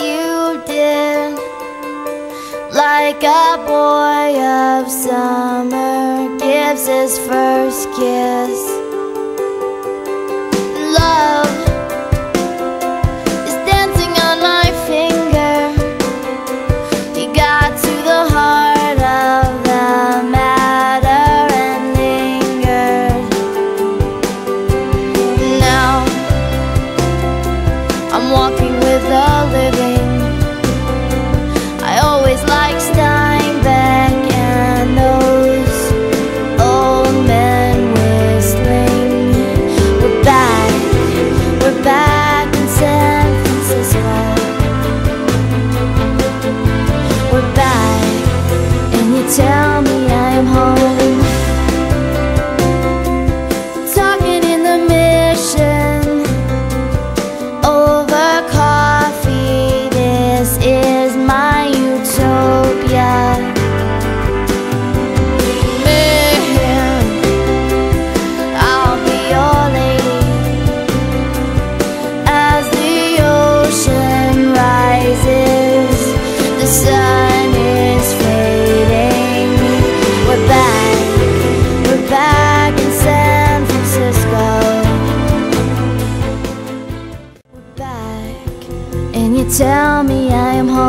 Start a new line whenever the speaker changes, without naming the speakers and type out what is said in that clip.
you did Like a boy of summer gives his first kiss. goodbye. And you tell me tell me I am home.